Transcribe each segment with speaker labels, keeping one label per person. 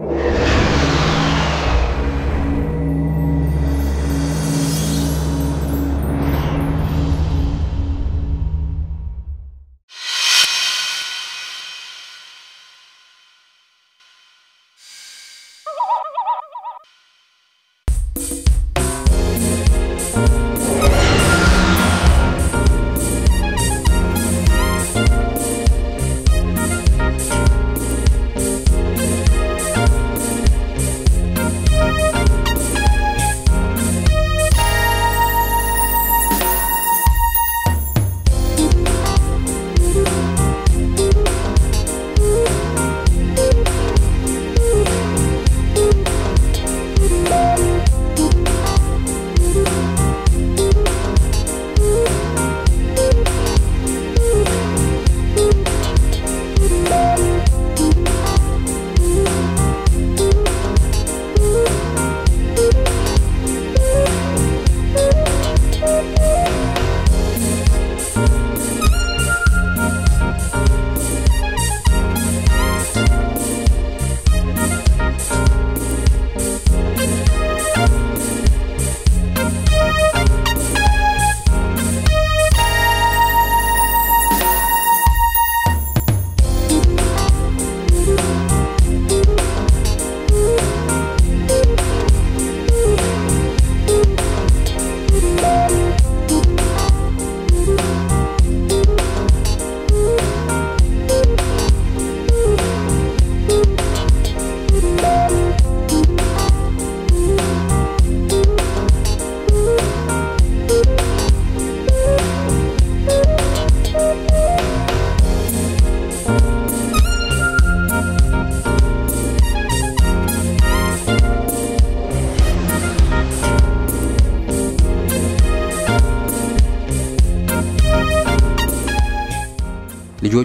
Speaker 1: you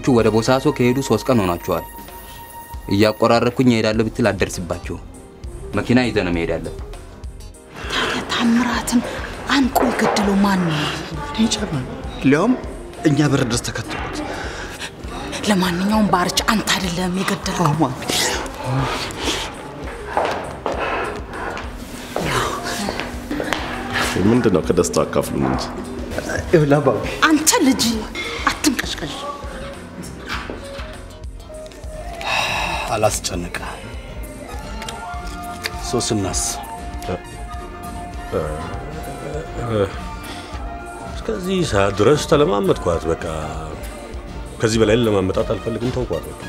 Speaker 1: ልጆቹ ወደ ቦሳሶ ከሄዱ ሶስት ቀን ሆኗቸዋል። እያቆራረኩኝ እሄዳለሁ ብትል አትደርስባቸው። መኪና ይዘህ ነው መሄድ ያለብህ።
Speaker 2: ታዲያ ታምራትን አንቆ የገደለው ማን ነው?
Speaker 3: ይጨምር ሊያውም እኛ በር ድረስ ተከትሎት
Speaker 2: ለማንኛውም ባርች አንተ አይደለም የገደለው።
Speaker 4: ምንድን ነው ከደስታው አካፍሉን እንጂ
Speaker 2: አንተ ልጅ
Speaker 3: አላስጨንቀ ሶስናስ
Speaker 5: እስከዚህ ሰዓት ድረስ ተለማመጥኳት። በቃ ከዚህ በላይ ለማመጣት አልፈልግም። ተውኳት በቃ።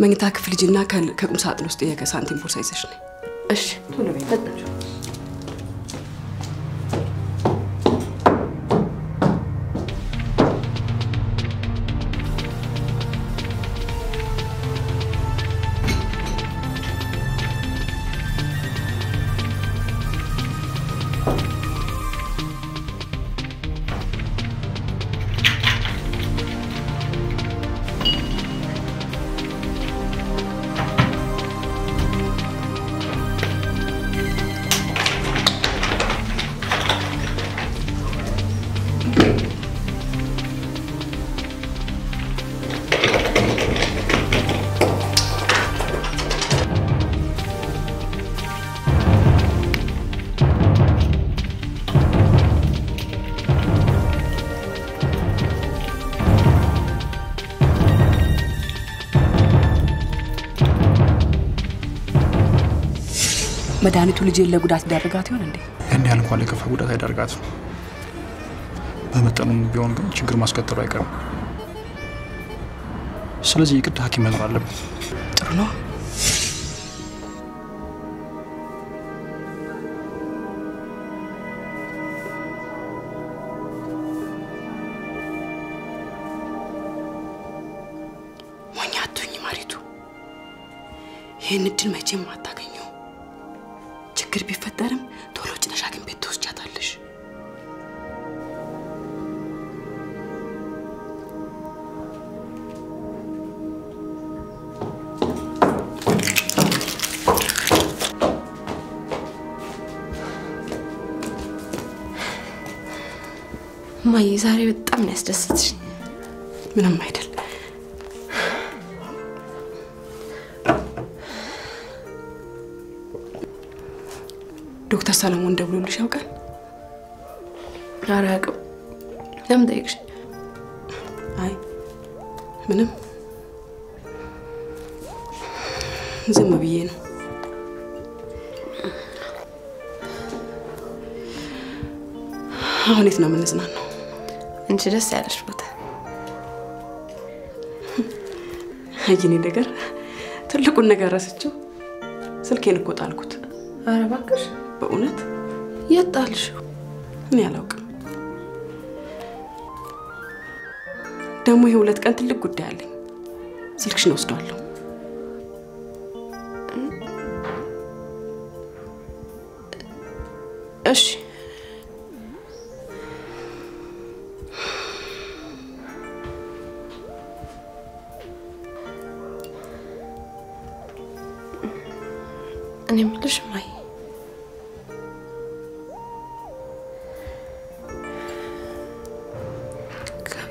Speaker 6: መኝታ ክፍል ሂጂና ከቁም ሳጥን ውስጥ የሳንቲም ቦርሳ ይዘሽ ነይ።
Speaker 2: እሺ። ቶሎ በይ
Speaker 6: መድኃኒቱ ልጄን ለጉዳት ዳረጋት ይሆን እንዴ?
Speaker 7: ያን ያህል እንኳን ለከፋ ጉዳት አይዳርጋትም። በመጠኑም ቢሆን ግን ችግር ማስከተሉ አይቀርም። ስለዚህ የግድ ሐኪም መኖር አለበት።
Speaker 6: ጥሩ ነው። ይህን እድል መቼም አታገኘው። ችግር ቢፈጠርም ቶሎ ጭነሽ ሐኪም ቤት ትወስጃታለሽ።
Speaker 8: እማዬ ዛሬ በጣም ነው ያስደሰትሽኝ።
Speaker 6: ምንም አይደለም። ሰለሞን ደውሎልሽ ያውቃል?
Speaker 8: ኧረ አያውቅም። ለምን ጠየቅሽ?
Speaker 6: አይ ምንም፣ ዝም ብዬ ነው። አሁን የት ነው የምንዝናናው?
Speaker 8: አንቺ ደስ ያለሽ ቦታ።
Speaker 6: አየኔ ነገር ትልቁን ነገር ረስቼው ስልኬን እኮ ጣልኩት።
Speaker 8: ኧረ እባክሽ
Speaker 6: በእውነት
Speaker 8: የት ጣልሽው?
Speaker 6: እኔ አላውቅም። ደግሞ ይሄ ሁለት ቀን ትልቅ ጉዳይ አለኝ። ስልክሽን ወስዷለሁ።
Speaker 8: እሺ እኔ የምልሽ እማዬ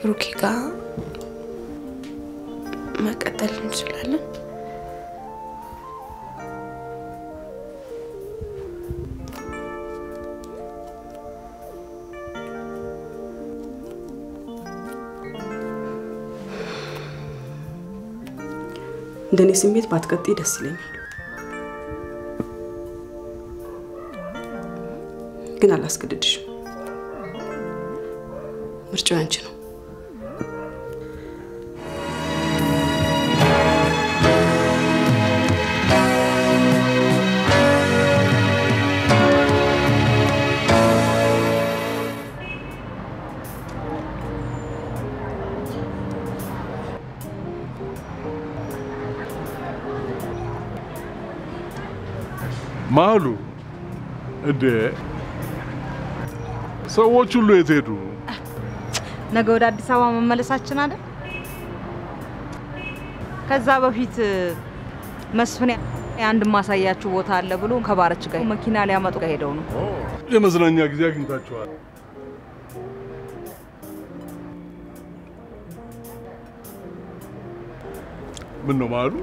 Speaker 8: ከብሩኬ ጋር መቀጠል እንችላለን?
Speaker 6: እንደኔ ስሜት ባትቀጥይ ደስ ይለኛል፣ ግን አላስገድድሽም። ምርጫው ያንቺ ነው።
Speaker 9: ማሉ እንዴ ሰዎች ሁሉ የት ሄዱ?
Speaker 2: ነገ ወደ አዲስ አበባ መመለሳችን አይደል? ከዛ በፊት መስፍን አንድ ማሳያችሁ ቦታ አለ ብሎ ከባረች ጋር መኪና ሊያመጡ ጋር ሄደው ነው።
Speaker 9: የመዝናኛ ጊዜ አግኝታችኋል? ምን ነው ማሉ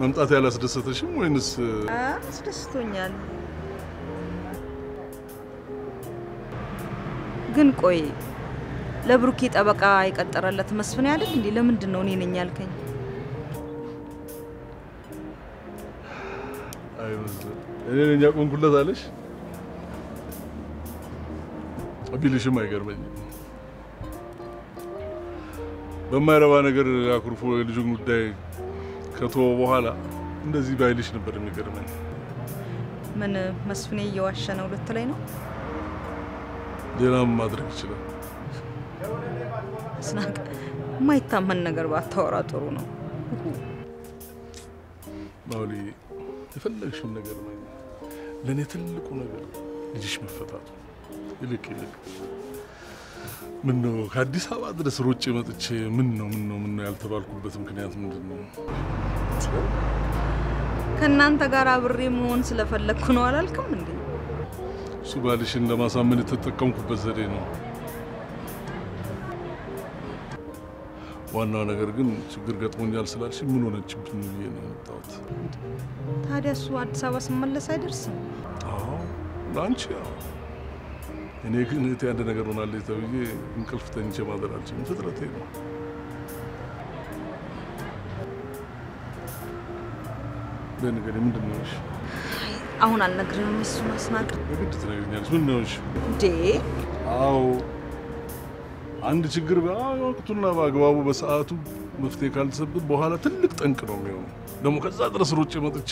Speaker 9: መምጣት ያላስደሰተሽም ወይንስ
Speaker 2: አስደስቶኛል። ግን ቆይ ለብሩኬ ጠበቃ የቀጠረለት መስፍን አይደል እንዴ? ለምንድን ነው እኔ ነኝ ያልከኝ?
Speaker 9: እኔ ነኝ ያቆምኩለት አለሽ? ቢልሽም አይገርመኝም። በማይረባ ነገር አኩርፎ የልጁን ጉዳይ ከተወ በኋላ እንደዚህ ባይልሽ ነበር የሚገርመኝ።
Speaker 2: ምን መስፍኔ እየዋሸ ነው ልትለኝ ነው?
Speaker 9: ሌላም ማድረግ ይችላል።
Speaker 2: አስናቀ የማይታመን ነገር ባታወራ ጥሩ ነው።
Speaker 9: ማውሊ የፈለግሽውን ነገር ነው። ለእኔ ትልቁ ነገር ልጅሽ መፈታቱ። ይልቅ ይልቅ ምን ነው ከአዲስ አበባ ድረስ ሮጬ መጥቼ ምን ነው ምን ነው ምን ነው ያልተባልኩበት ምክንያት ምንድን ነው?
Speaker 2: ከእናንተ ጋር አብሬ መሆን ስለፈለግኩ ነው አላልክም እንዴ?
Speaker 9: እሱ ባልሽን ለማሳመን የተጠቀምኩበት ዘዴ ነው። ዋናው ነገር ግን ችግር ገጥሞኛል ስላልሽ ምን ሆነችብኝ ብዬ ነው የመጣሁት።
Speaker 2: ታዲያ እሱ አዲስ አበባ ስመለስ አይደርስም?
Speaker 9: አዎ ለአንቺ ያው እኔ ግን እህቴ አንድ ነገር ሆናለች ተብዬ እንቅልፍ ተኝቼ ማደር አልችልም። ፍጥረቴ ነው። በነገሬ ምንድን ነው ያልሽ?
Speaker 2: አሁን አልነግርህም። እሱን አስናቀ
Speaker 9: በግድ ትነግሪኛለሽ። ምን ነው ያልሽ?
Speaker 2: እንዴ
Speaker 9: አዎ አንድ ችግር በወቅቱና በአግባቡ በሰዓቱ መፍትሄ ካልተሰበት በኋላ ትልቅ ጠንቅ ነው የሚሆነው። ደግሞ ከዛ ድረስ ሮጬ መጥቼ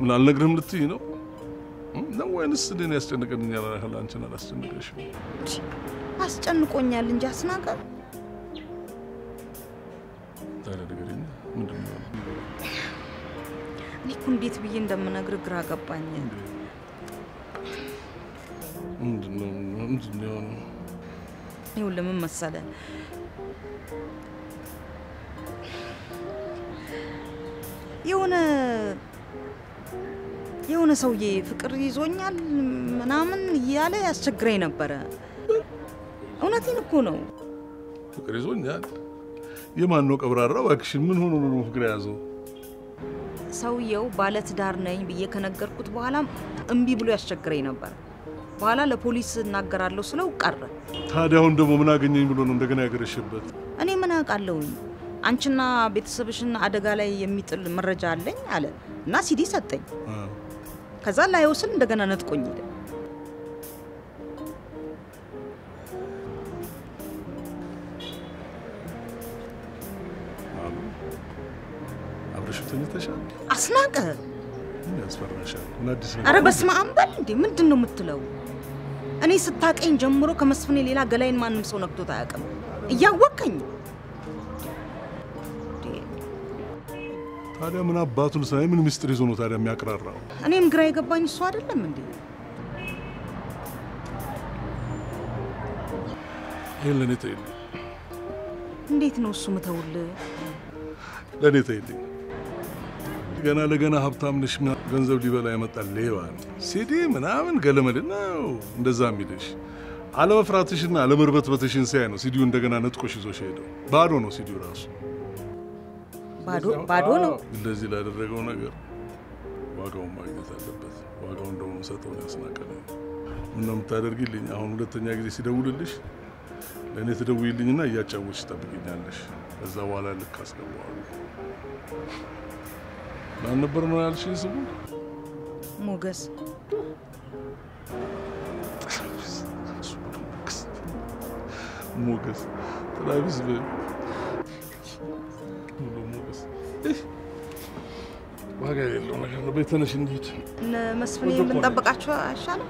Speaker 9: ምን አልነግርህም ልትይ ነው ነው ወይንስ እኔን ያስጨንቀኛል ያህል አንቺን አላስጨንቀሽም?
Speaker 2: አስጨንቆኛል እንጂ አስናቀ
Speaker 9: ታዲያ ንገሪኝ፣ ምንድን ነው?
Speaker 2: እኔ እኮ እንዴት ብዬ እንደምነግር ግራ ገባኝ።
Speaker 9: ምንድን ነው ምንድን ነው የሆነው?
Speaker 2: ይኸውልህ ምን መሰለህ የሆነ የሆነ ሰውዬ ፍቅር ይዞኛል ምናምን እያለ ያስቸግረኝ ነበረ። እውነቴን እኮ ነው።
Speaker 9: ፍቅር ይዞኛል። የማን ነው ቀብራራው? እባክሽን ምን ሆኖ ነው ፍቅር የያዘው?
Speaker 2: ሰውየው ባለትዳር ነኝ ብዬ ከነገርኩት በኋላም እምቢ ብሎ ያስቸግረኝ ነበር። በኋላ ለፖሊስ እናገራለሁ ስለው ቀረ።
Speaker 9: ታዲያ አሁን ደግሞ ምን አገኘኝ ብሎ ነው እንደገና ያገረሸበት?
Speaker 2: እኔ ምን አውቃለሁኝ? አንቺና ቤተሰብሽን አደጋ ላይ የሚጥል መረጃ አለኝ አለ እና ሲዲ ሰጠኝ። ከዛ ስል እንደገና ነጥቆኝ ሄደ።
Speaker 9: አሉ አብረሽ ተኝተሻል?
Speaker 2: አስናቀ
Speaker 9: ምን ያስፈራሻል? ምን አዲስ ነገር
Speaker 2: አረ
Speaker 9: አለ?
Speaker 2: በስመ አብ በል እንዴ! ምንድን ነው የምትለው? እኔ ስታቀኝ ጀምሮ ከመስፍኔ ሌላ ገላይን ማንም ሰው ነክቶት አያውቅም። እያወቀኝ
Speaker 9: ታዲያ ምን አባቱን ሳይ ምን ምስጢር ይዞ ነው ታዲያ የሚያቅራራው?
Speaker 2: እኔም ግራ የገባኝ እሱ አይደለም እንዴ?
Speaker 9: ይሄን ለእኔ ተይልኝ፣
Speaker 2: እንዴት ነው እሱ ምተውልህ?
Speaker 9: ለእኔ ተይልኝ። ገና ለገና ሀብታም ነሽ ገንዘብ ሊበላ የመጣ ሌባ ነው። ሲዲ ምናምን ገለመድ ነው እንደዛ የሚልሽ አለመፍራትሽና አለመርበትበትሽን ሲያይ ነው ሲዲው እንደገና ነጥቆሽ ይዞሽ ሄደው። ባዶ ነው ሲዲው ራሱ።
Speaker 2: ባዶ ባዶ ነው።
Speaker 9: እንደዚህ ላደረገው ነገር ዋጋውን ማግኘት አለበት። ዋጋውን ደግሞ ሰጠውን ያስናቀለ ምን ነው የምታደርጊልኝ? አሁን ሁለተኛ ጊዜ ሲደውልልሽ ለእኔ ትደውይልኝና እያጫወች ትጠብቅኛለሽ። ከዛ በኋላ ልክ አስገባዋለሁ። ማን ነበር ነው ያልሽኝ ስሙ?
Speaker 2: ሞገስ
Speaker 9: ሞገስ ጥላቢስ ዋጋ የሌለው ነገር ነው። ቤተነሽ እንሂድ።
Speaker 2: እነ መስፍኔ የምንጠብቃቸው አይሻልም?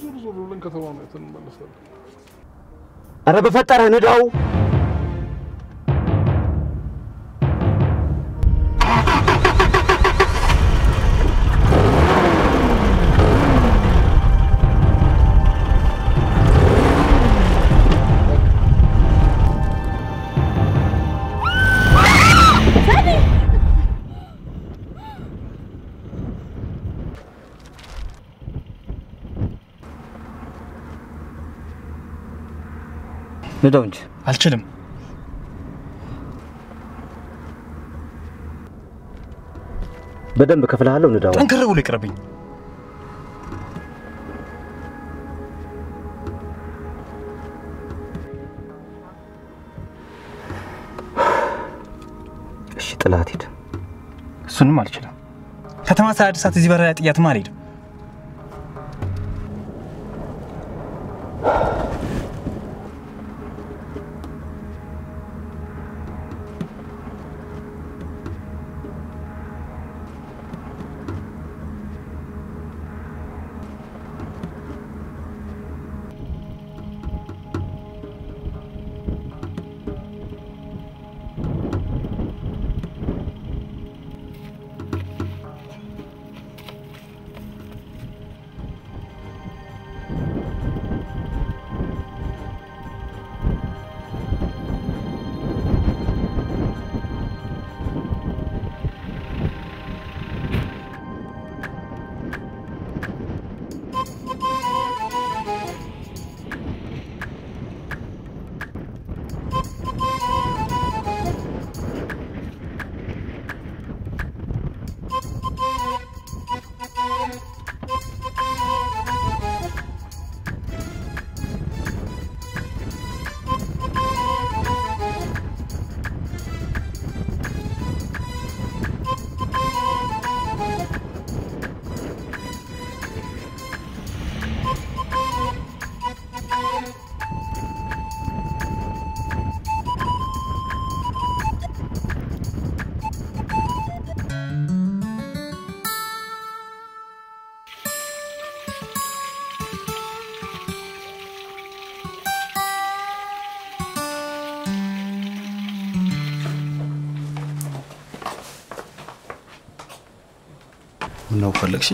Speaker 9: ዞር ዞር ብለን ከተማ ማየትን እንመለሳለን።
Speaker 3: ኧረ በፈጠረህ ንዳው።
Speaker 1: ንዳው እንጂ
Speaker 7: አልችልም።
Speaker 3: በደንብ ከፍልሃለሁ። ንዳው።
Speaker 7: ጠንከር ብሎ ይቅርብኝ።
Speaker 1: እሺ ጥላት ሂድ።
Speaker 7: እሱንም አልችልም። ከተማ ሳያድሳት እዚህ በረሃ ጥያትም አልሄድም።
Speaker 10: ምነው ፈለግሽ?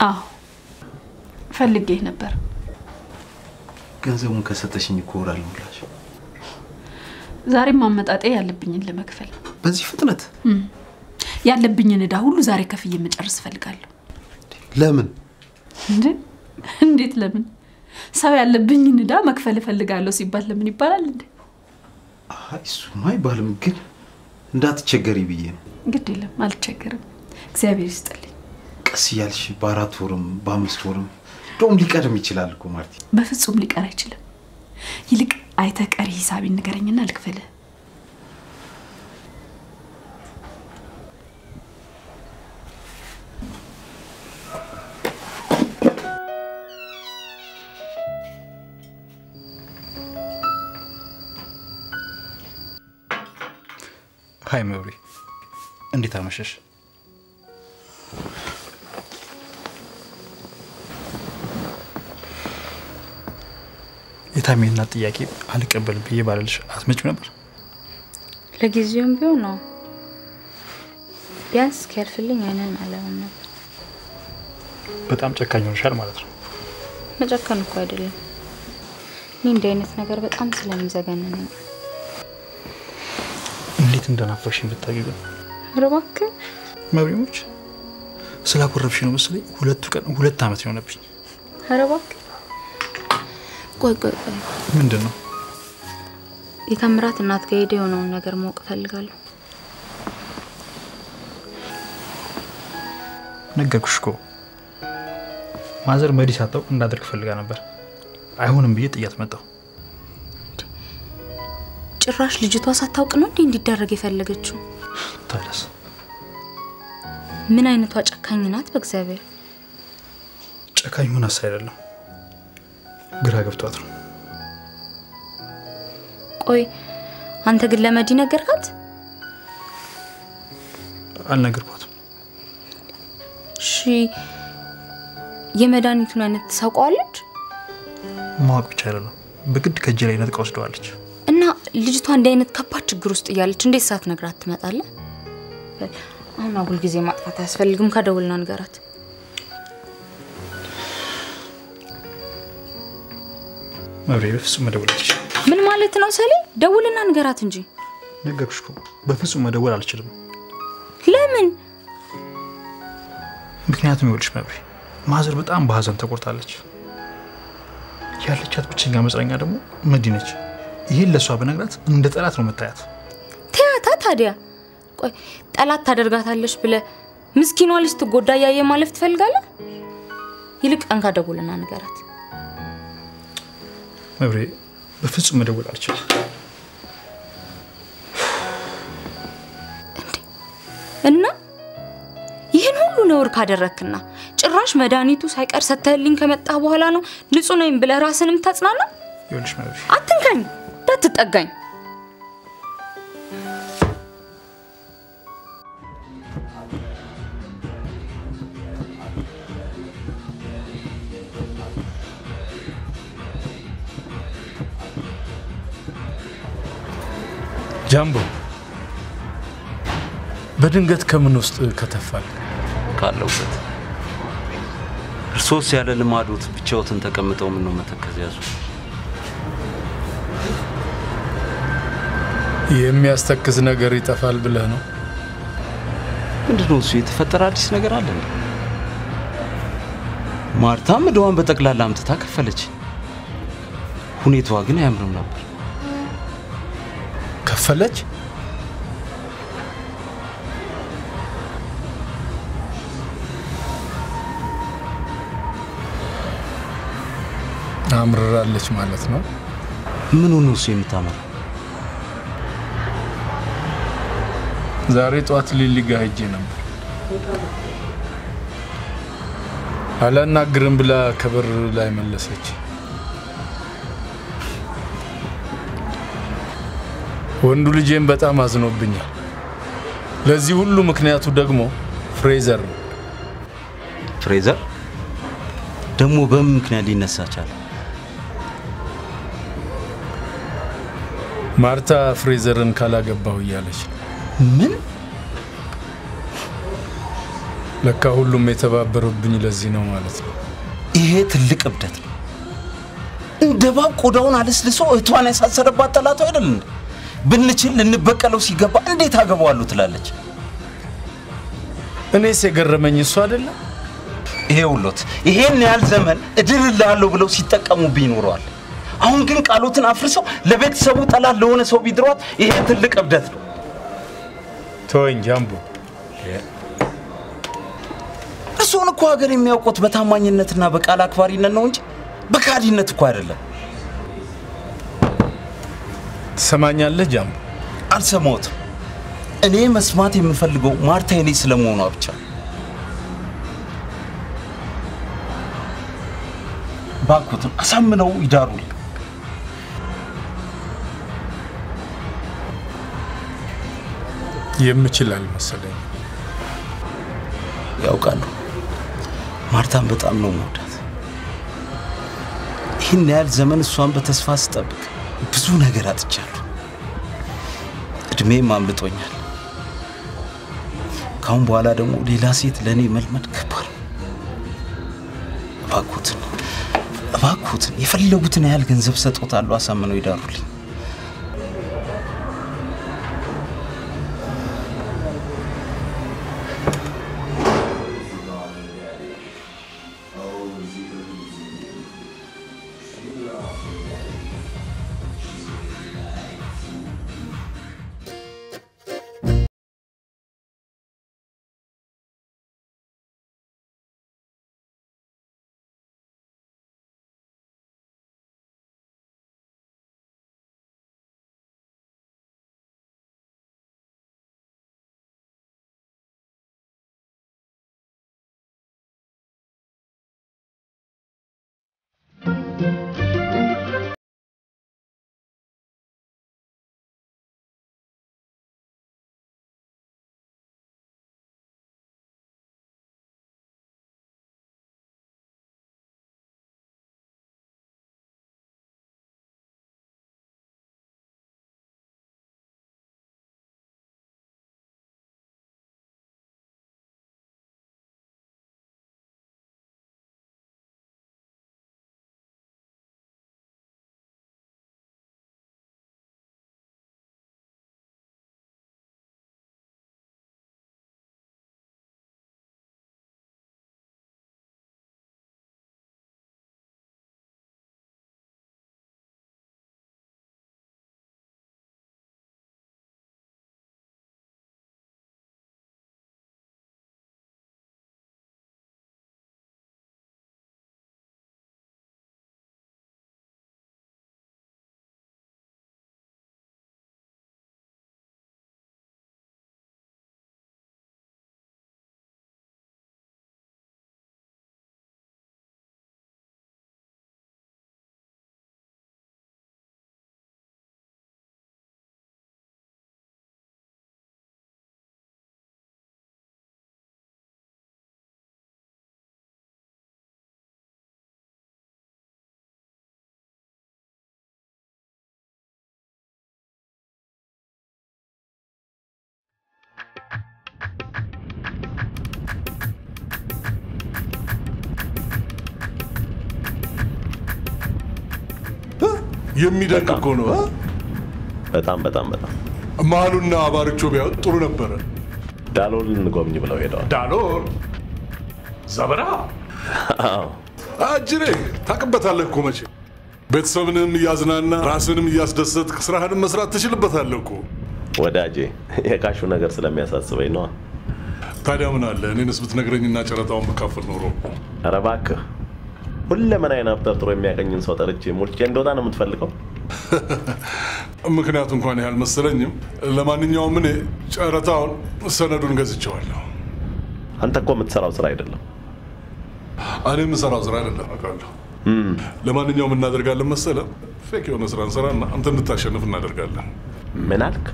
Speaker 11: አዎ ፈልጌ ነበር።
Speaker 10: ገንዘቡን ከሰጠሽኝ እኮ ወር አልሞላሽ።
Speaker 11: ዛሬም አመጣጤ ያለብኝን ለመክፈል
Speaker 10: በዚህ ፍጥነት
Speaker 11: ያለብኝን እዳ ሁሉ ዛሬ ከፍዬ መጨረስ እፈልጋለሁ።
Speaker 10: ለምን?
Speaker 11: እንዴ እንዴት ለምን?
Speaker 10: ሰው ያለብኝን ዕዳ መክፈል እፈልጋለሁ ሲባል ለምን ይባላል እንዴ?
Speaker 12: አይ እሱማ አይባልም፣ ግን እንዳትቸገሪ ብዬ ነው።
Speaker 10: ግድ የለም አልቸገርም። እግዚአብሔር ይስጥልኝ።
Speaker 12: ቀስ እያልሽ በአራት ወርም በአምስት ወርም እንደውም ሊቀድም ይችላል እኮ ማርቲ።
Speaker 10: በፍጹም ሊቀር አይችልም። ይልቅ አይተህ ቀሪ ሂሳቤን ንገረኝና ልክፈልህ።
Speaker 7: ሀይ መብሬ፣ እንዴት አመሸሽ? የታሜ እናት ጥያቄ አልቀበልም ብዬ ባለልሽ አትመጭም ነበር?
Speaker 13: ለጊዜውም ቢሆን ነው ቢያንስ እስኪያልፍልኝ አይንን አለምን ነበር።
Speaker 7: በጣም ጨካኝ ሆንሻል ማለት ነው።
Speaker 13: መጨከን እኮ አይደለም። እኔ እንዲህ አይነት ነገር በጣም ስለሚዘገንነኝ ነው።
Speaker 7: እንዴት እንደናፈቅሽኝ ግን።
Speaker 13: ኧረ እባክህ
Speaker 7: መብሬሞች ስላኮረፍሽ ነው መሰለኝ ሁለቱ ቀን ሁለት ዓመት የሆነብኝ።
Speaker 13: ኧረ እባክህ ቆይ ቆይ ቆይ
Speaker 7: ምንድን ነው?
Speaker 13: የታምራት እናት ጋር ሄደ የሆነውን ነገር ማወቅ እፈልጋለሁ።
Speaker 7: ነገርኩሽ እኮ ማዘር መዲ ሳታውቅ እንዳደርግ ፈልጋ ነበር። አይሆንም ብዬ ጥያት መጣሁ።
Speaker 13: ጭራሽ ልጅቷ ሳታውቅ ነው እንዴ እንዲደረግ የፈለገችው?
Speaker 7: ታዲያስ
Speaker 13: ምን አይነቷ ጨካኝ ናት! በእግዚአብሔር
Speaker 7: ጨካኝ ሆናስ አይደለም ግራ ገብቷት ነው።
Speaker 13: ቆይ አንተ ግን ለመዲ ነገርካት?
Speaker 7: አልነገርኳትም።
Speaker 13: እሺ የመድኃኒቱን አይነት ታውቀዋለች?
Speaker 7: ማወቅ ብቻ አይደለም በግድ ከእጄ ላይ ነጥቃ ወስደዋለች።
Speaker 13: እና ልጅቷ እንዲህ አይነት ከባድ ችግር ውስጥ እያለች እንዴት ሳትነግራት ትመጣለህ? አሁን አጉል ጊዜ ማጥፋት አያስፈልግም። ከደውልና ንገራት።
Speaker 7: መብሬ በፍጹም መደወል አልችልም።
Speaker 13: ምን ማለት ነው ሰሌ? ደውልና ንገራት እንጂ።
Speaker 7: ነገርኩሽ እኮ በፍጹም መደወል አልችልም።
Speaker 13: ለምን?
Speaker 7: ምክንያቱም ይኸውልሽ መብሬ ማዘር በጣም በሀዘን ተቆርታለች። ያለቻት ብቸኛ መጽናኛ ደግሞ መዲ ነች። ይህን ለእሷ በነግራት እንደ ጠላት ነው መታያት።
Speaker 13: ተያታ ታዲያ። ቆይ ጠላት ታደርጋታለች ብለ ምስኪኗ ልጅ ትጎዳ እያየ ማለፍ ትፈልጋለህ? ይልቅ እንካ ደውልና ንገራት።
Speaker 7: መብሬ በፍጹም መደወል አልችልም።
Speaker 13: እና ይህን ሁሉ ነውር ካደረክና ጭራሽ መድኃኒቱ ሳይቀር ሰተህልኝ ከመጣህ በኋላ ነው ንጹህ ነኝ ብለህ ራስን የምታጽናና?
Speaker 7: ይኸውልሽ መብሬ
Speaker 13: አትንካኝ፣ እንዳትጠጋኝ።
Speaker 14: ጃምቦ በድንገት ከምን ውስጥ ከተፋል?
Speaker 15: ካለውበት እርሶስ ያለ ልማዶት ብቻዎትን ተቀምጠው ምን ነው መተከዝ ያዙ?
Speaker 14: የሚያስተክዝ ነገር ይጠፋል ብለህ ነው?
Speaker 15: ምንድነው እሱ? የተፈጠረ አዲስ ነገር አለ? ማርታም ዕዳዋን በጠቅላላ አምጥታ ከፈለች። ሁኔታዋ ግን አያምርም ነበር።
Speaker 14: ከፈለች? አምርራለች ማለት ነው።
Speaker 15: ምኑ ነው እሱ የምታምረው?
Speaker 14: ዛሬ ጠዋት ሊሊ ጋ ሄጄ ነበር። አላናግርም ብላ ከበር ላይ መለሰች። ወንዱ ልጄም በጣም አዝኖብኛል። ለዚህ ሁሉ ምክንያቱ ደግሞ ፍሬዘር ነው።
Speaker 15: ፍሬዘር ደግሞ በምን ምክንያት ሊነሳ ቻለ?
Speaker 14: ማርታ ፍሬዘርን ካላገባሁ እያለች
Speaker 15: ምን?
Speaker 14: ለካ ሁሉም የተባበሩብኝ ለዚህ ነው ማለት ነው።
Speaker 15: ይሄ ትልቅ እብደት ነው። እንደ እባብ ቆዳውን አለስልሶ እህቷን ያሳሰረባት ጠላቱ አይደል እንዴ? ብንችል ልንበቀለው ሲገባ እንዴት አገባዋለሁ ትላለች።
Speaker 14: እኔስ የገረመኝ እሱ አይደለም።
Speaker 15: ይሄውሎት ይሄን ያህል ዘመን እድልልሃለሁ ብለው ሲጠቀሙብኝ ኖረዋል። አሁን ግን ቃሎትን አፍርሰው ለቤተሰቡ ጠላት ለሆነ ሰው ቢድሯት ይሄ ትልቅ እብደት ነው።
Speaker 7: ተወኝ ጃምቦ።
Speaker 15: እርስዎን እኮ ሀገር የሚያውቁት በታማኝነትና በቃል አክባሪነት ነው እንጂ በካዲነት እኮ አይደለም።
Speaker 7: ትሰማኛለህ ጃምቦ?
Speaker 15: አልሰማሁትም። እኔ መስማት የምፈልገው ማርታ የኔ ስለመሆኗ ብቻ ባኩትን አሳምነው ይዳሩልኝ።
Speaker 7: የምችል አልመሰለኝ።
Speaker 15: ያውቃሉ። ማርታን በጣም ነው መውዳት። ይህን ያህል ዘመን እሷን በተስፋ ስጠብቅ ብዙ ነገር አጥቻለሁ። እድሜም አምልጦኛል። ካሁን በኋላ ደግሞ ሌላ ሴት ለእኔ መልመድ ከባድ ነው። እባክዎትን እባክዎትን የፈለጉትን ያህል ገንዘብ ሰጥዎታለሁ፣ አሳምነው ይዳሩልኝ።
Speaker 9: የሚደንቅ እኮ ነው። እ?
Speaker 4: በጣም በጣም በጣም
Speaker 9: መሀሉና አባርቾ ቢያዩት ጥሩ ነበረ።
Speaker 4: ዳሎል እንጎብኝ ብለው ሄደዋል።
Speaker 9: ዳሎር ዘበራ አጅሬ ታውቅበታለህ እኮ መቼ ቤተሰብንም እያዝናና ራስንም እያስደሰትክ ስራህንም መስራት ትችልበታለህ እኮ።
Speaker 4: ወዳጄ የካሹ ነገር ስለሚያሳስበኝ ነዋ።
Speaker 9: ታዲያ ምን አለ እኔንስ ብትነግረኝና ጨረታውን ብካፈል ኖሮ።
Speaker 4: ኧረ እባክህ ሁለመናዬን አብጠርጥሮ የሚያቀኝን ሰው ጠርቼ ሞልቼ እንደወጣ ነው የምትፈልገው?
Speaker 9: ምክንያቱ እንኳን ያህል መሰለኝም። ለማንኛውም እኔ ጨረታውን ሰነዱን ገዝቼዋለሁ።
Speaker 4: አንተ እኮ የምትሰራው ስራ አይደለም።
Speaker 9: እኔ የምሰራው ስራ አይደለም አውቃለሁ። ለማንኛውም እናደርጋለን መሰለ ፌክ የሆነ ስራ እንሰራና አንተ እንድታሸንፍ እናደርጋለን።
Speaker 4: ምን አልክ?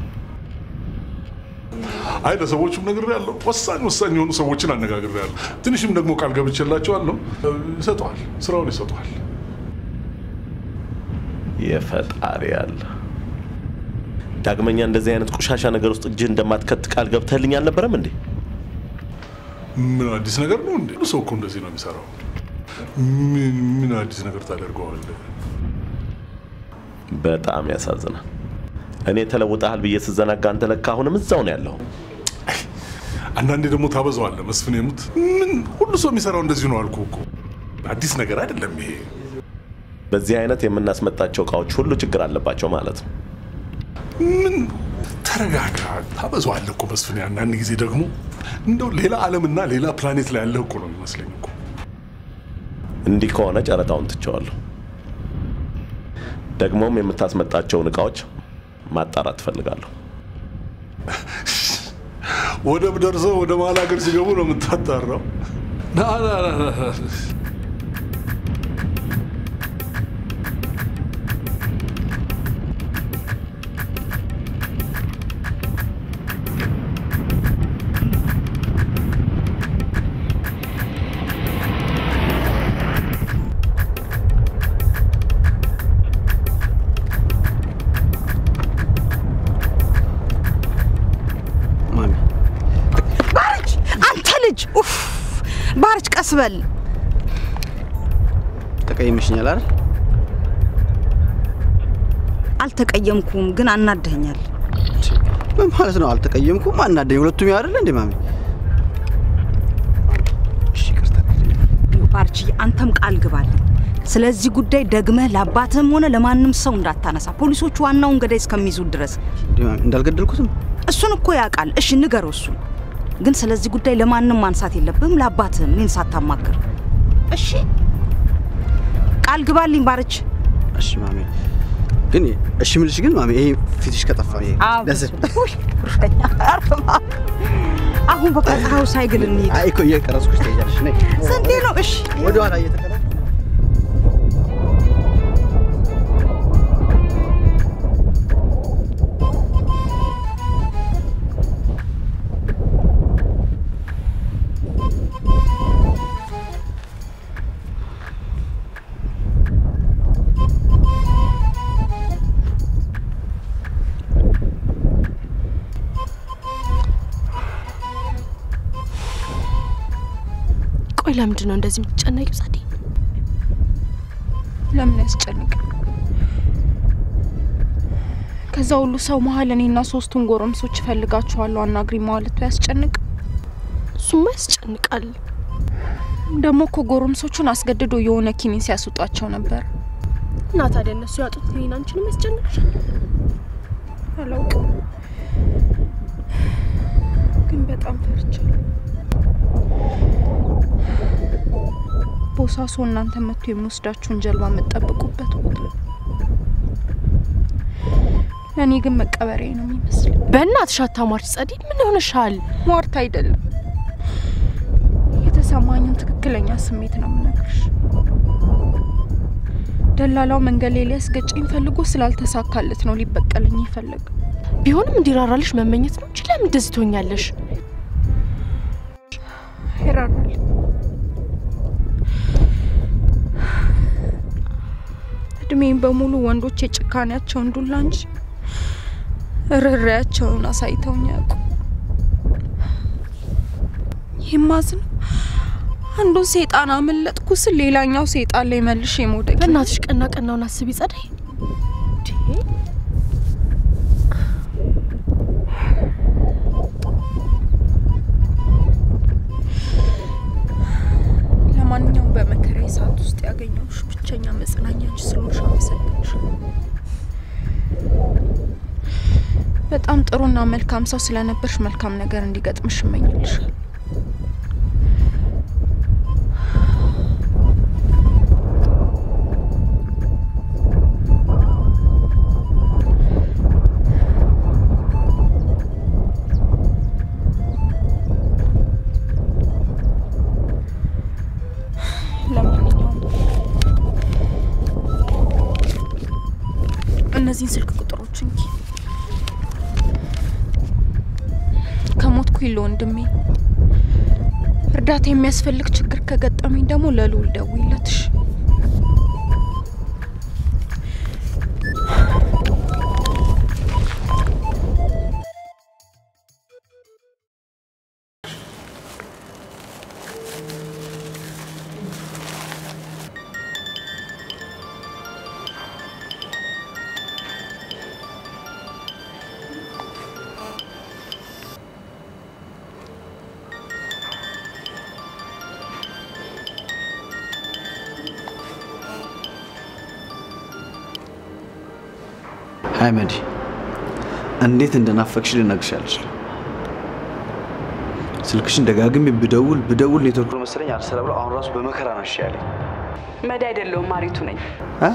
Speaker 9: አይ ለሰዎቹም ነግሬያለሁ። ወሳኝ ወሳኝ የሆኑ ሰዎችን አነጋግሬያለሁ። ትንሽም ደግሞ ቃል ገብቼላቸዋለሁ። ይሰጠዋል፣ ስራውን ይሰጠዋል።
Speaker 4: የፈጣሪ ያለ ዳግመኛ እንደዚህ አይነት ቆሻሻ ነገር ውስጥ እጅህ እንደማትከት ቃል ገብተህልኝ አልነበረም እንዴ?
Speaker 9: ምን አዲስ ነገር ነው እንዴ? ሰው እኮ እንደዚህ ነው የሚሰራው። ምን ምን አዲስ ነገር ታደርገዋለህ?
Speaker 4: በጣም ያሳዝናል። እኔ ተለውጠሃል ብዬ ስዘናጋ አንተ ለካ አሁንም እዛው ነው ያለው።
Speaker 9: አንዳንዴ ደግሞ ታበዛዋለህ። መስፍን የሙት ምን ሁሉ ሰው የሚሰራው እንደዚህ ነው አልኩህ እኮ። አዲስ ነገር አይደለም ይሄ።
Speaker 4: በዚህ አይነት የምናስመጣቸው እቃዎች ሁሉ ችግር አለባቸው ማለት ነው።
Speaker 9: ምን ተረጋጋ። ታበዛዋለህ እኮ መስፍን። አንዳንድ ጊዜ ደግሞ እንደው ሌላ ዓለምና ሌላ ፕላኔት ላይ ያለህ እኮ ነው የሚመስለኝ እኮ።
Speaker 4: እንዲህ ከሆነ ጨረታውን ትቸዋለሁ። ደግሞም የምታስመጣቸውን እቃዎች ማጣራት ትፈልጋለሁ።
Speaker 9: ወደብ ደርሰው ወደ መሀል ሀገር ሲገቡ ነው የምታጣራው።
Speaker 2: ቀስ በል።
Speaker 3: ተቀይምሽኛል አይደል?
Speaker 2: አልተቀየምኩም፣ ግን አናደኸኛል።
Speaker 3: ምን ማለት ነው? አልተቀየምኩም፣ አናደኝ። ሁለቱም ያው አይደለ እንዴ ማሚ?
Speaker 2: ባርች፣ አንተም ቃል ግባልኝ። ስለዚህ ጉዳይ ደግመህ ለአባትህም ሆነ ለማንም ሰው እንዳታነሳ፣ ፖሊሶቹ ዋናውን ገዳይ እስከሚይዙ ድረስ።
Speaker 3: እንዳልገደልኩትም
Speaker 2: እሱን እኮ ያውቃል። እሺ ንገረው እሱን። ግን ስለዚህ ጉዳይ ለማንም ማንሳት የለብህም፣ ለአባትህም እኔን ሳታማክር። እሺ ቃል ግባልኝ ባርች።
Speaker 3: እሺ ማሚ። ግን እሺ ምልሽ ግን ማሚ፣ ይሄ ፊትሽ ከጠፋ
Speaker 2: አሁን በቃ ፀሐዩ ሳይግል እንሂድ።
Speaker 3: አይ እኮ እየቀረጽኩሽ ትሄጃለሽ።
Speaker 2: ስንቴ ነው? እሺ
Speaker 3: ወደ ኋላ እየተቀረ
Speaker 8: ለምንድን ነው እንደዚህ የምትጨነቂው ጸዴ?
Speaker 11: ለምን ያስጨንቅ? ከዛ ሁሉ ሰው መሀል እኔና ሶስቱን ጎረምሶች እፈልጋችኋለሁ አናግሪ ማለቱ ያስጨንቅ?
Speaker 8: እሱማ ያስጨንቃል።
Speaker 11: ደግሞ እኮ ጎረምሶቹን አስገድዶ የሆነ ኪኒን ሲያስውጣቸው ነበር።
Speaker 8: እና ታዲያ እነሱ ያጡት እኔን አንቺንም ያስጨንቅሻል?
Speaker 11: አላውቅም፣ ግን በጣም ፈርቻለሁ። ቦሳሶ እናንተ መጥቶ የሚወስዳችሁን ጀልባ የምትጠብቁበት ቦታ ለእኔ ግን መቀበሪያ ነው የሚመስል።
Speaker 8: በእናትሽ አታሟርች ጸዴ። ምን ሆነሻል?
Speaker 11: ሟርት አይደለም፣ የተሰማኝን ትክክለኛ ስሜት ነው የምነግርሽ። ደላላው መንገድ ላይ ሊያስገጨኝ ፈልጎ ስላልተሳካለት ነው ሊበቀለኝ የፈለገ።
Speaker 8: ቢሆንም እንዲራራልሽ መመኘት ነው እንጂ ለምን እንደዚህ ትሆኛለሽ?
Speaker 11: እድሜን በሙሉ ወንዶች የጭካኔያቸውን ዱላ እንጂ ርኅራኄያቸውን አሳይተውኝ ያውቁ። ይማዝን አንዱን ሴጣን አመለጥኩ ስል ሌላኛው ሴጣን ላይ መልሼ መውደቅ።
Speaker 8: በእናትሽ ቀና ቀናውን አስቢ ጸደይ።
Speaker 11: መልካም ሰው ስለነበርሽ መልካም ነገር እንዲገጥምሽ ለማንኛውም እነዚህን ስልክ ቁጥሮች እንኪ። ከሞትኩኝ ለወንድሜ እርዳታ የሚያስፈልግ ችግር ከገጠመኝ ደግሞ ለልዑል ደውይለትሽ።
Speaker 3: እንዴት እንደናፈቅሽ ልነግርሽ አልችልም። ስልክሽን ደጋግሜ ብደውል ብደውል ኔትወርክ ነው መሰለኝ አልሰራ ብለው አሁን ራሱ በመከራ ነው እሺ ያለኝ።
Speaker 16: መዲ አይደለሁም ማሪቱ ነኝ።
Speaker 3: እ?